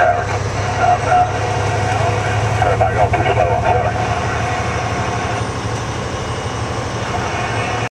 American.